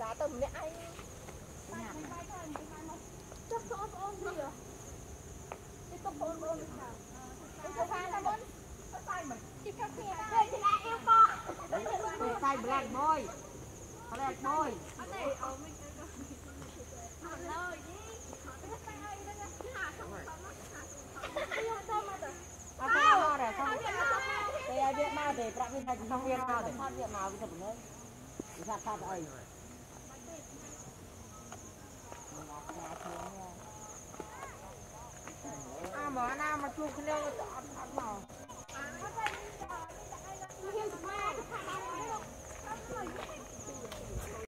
giá tầm mẹ anh chắc số ôn gì à cái tóc ôn ôn nào cái số hai là bốn tay mình chỉ các kia đây thì là em co tay black boy black boy à à Hãy subscribe cho kênh Ghiền Mì Gõ Để không bỏ lỡ những video hấp dẫn 俺那么 Nam mà.